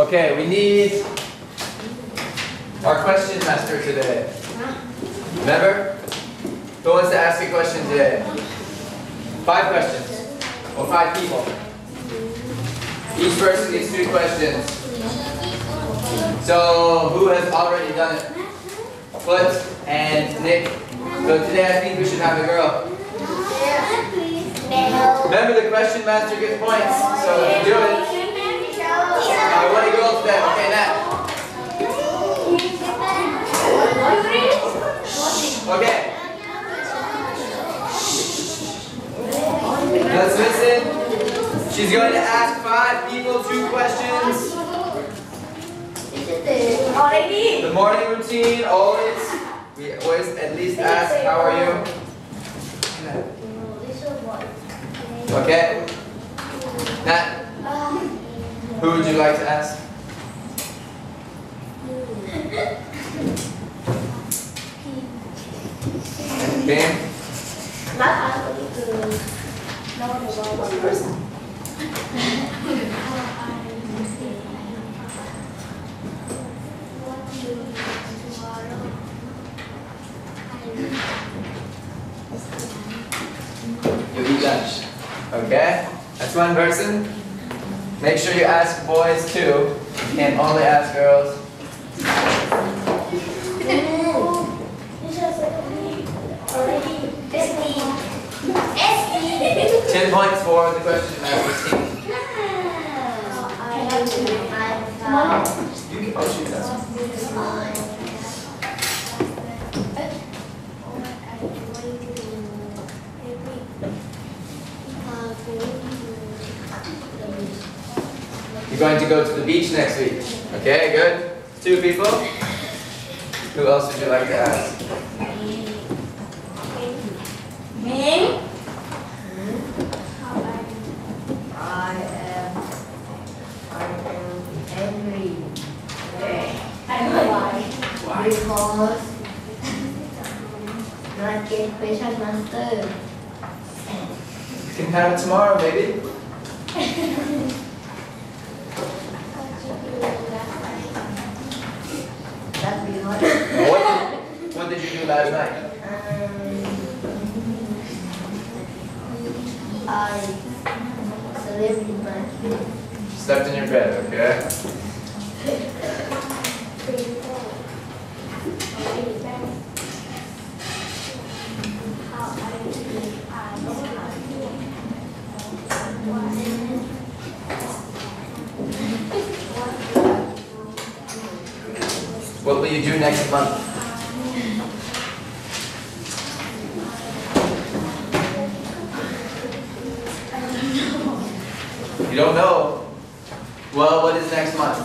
Okay, we need our question master today. Remember? Who wants to ask a question today? Five questions. Or five people. Each person gets two questions. So, who has already done it? Foot and Nick. So today I think we should have a girl. Remember the question master gets points, so do it. I want a girl today. Okay, Nat. Okay. Let's listen. She's going to ask five people two questions. The morning routine, always. We always at least ask, how are you? Okay. Who would you like to ask? Last time we could know person. You eat lunch. Okay? That's one person. Make sure you ask boys too. You can't only ask girls. Ten points for the question master team. You can, oh You're going to go to the beach next week. Okay, good. Two people. Who else would you like to ask? Me? I am, I am angry. Why? Because not get question master. You can have it tomorrow, maybe. That's because What did, what did you do last night? um, I slept in bed. Slept in your bed, okay? Will you do next month? You don't know? Well, what is next month?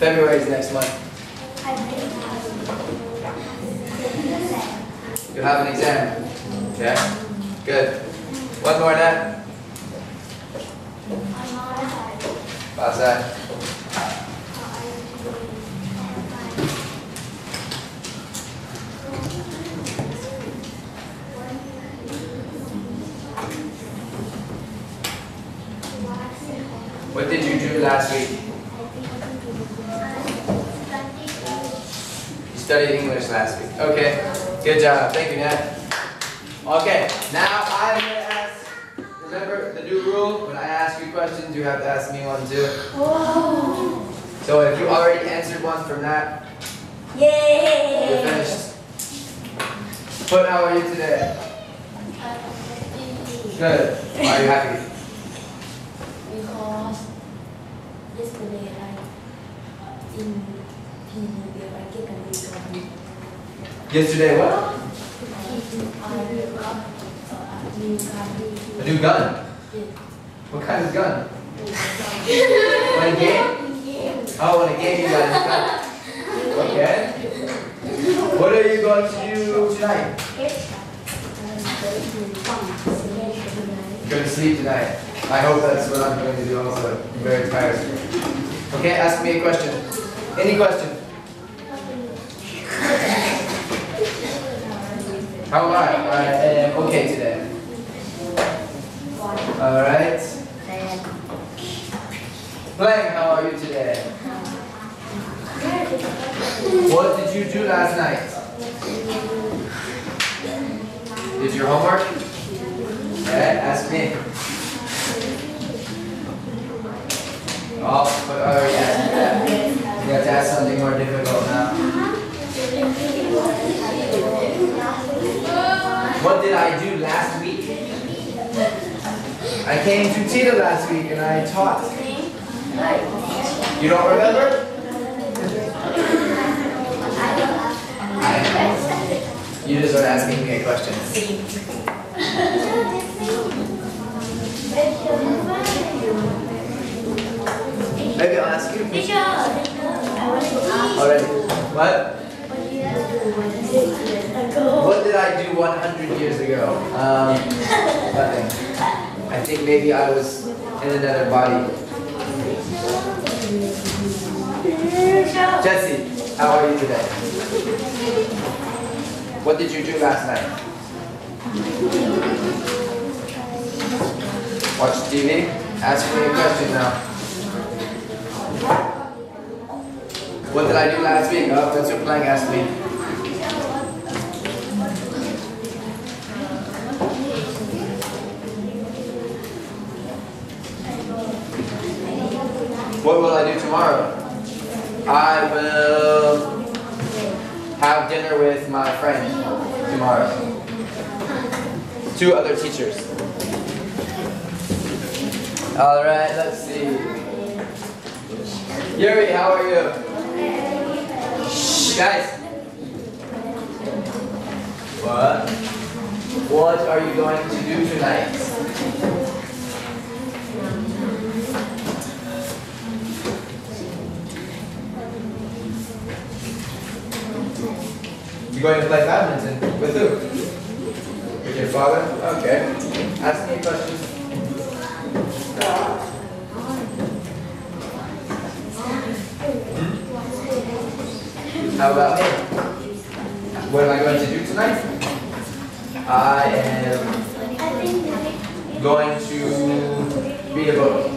February is next month. You have an exam. Okay? Good. One more, Nat. Pass that. What did you do last week? You studied English last week. Okay. Good job. Thank you, Nat. Okay. Now I'm going to ask. Remember the new rule? When I ask you questions, you have to ask me one too. So if you already answered one from that, Yay! you're finished. But how are you today? Uh, good. Are you happy? Because yesterday I in PDB I get a new gun. Yesterday, what? A new gun. What kind of gun? When a game? Oh, when a game you got a. Okay. What are you going to do tonight? Go to sleep tonight. I hope that's what I'm going to do also. I'm very tired. Okay, ask me a question. Any question? How am I? Am okay today. Alright. Blank, how are you today? What did you do last night? Did your homework? Alright, ask me. Oh, oh yeah, yeah. You have to ask something more difficult now. What did I do last week? I came to Tita last week and I taught. You don't remember? You just start asking me questions. Maybe I'll ask you. Already. What? What did I do 100 years ago? Um, nothing. I think maybe I was in another body. Jesse, how are you today? What did you do last night? Watch TV? Ask me a question now. What did I do last week? Oh, that's what Blank asked me. What will I do tomorrow? I will have dinner with my friend tomorrow. Two other teachers. All right, let's see. Yuri, how are you? Shh, guys. What? What are you going to do tonight? You going to play badminton with who? With your father? Okay. Ask me questions. Hmm? How about me? What am I going to do tonight? I am going to read a book.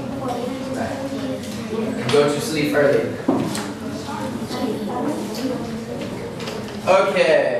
And go to sleep early. Okay.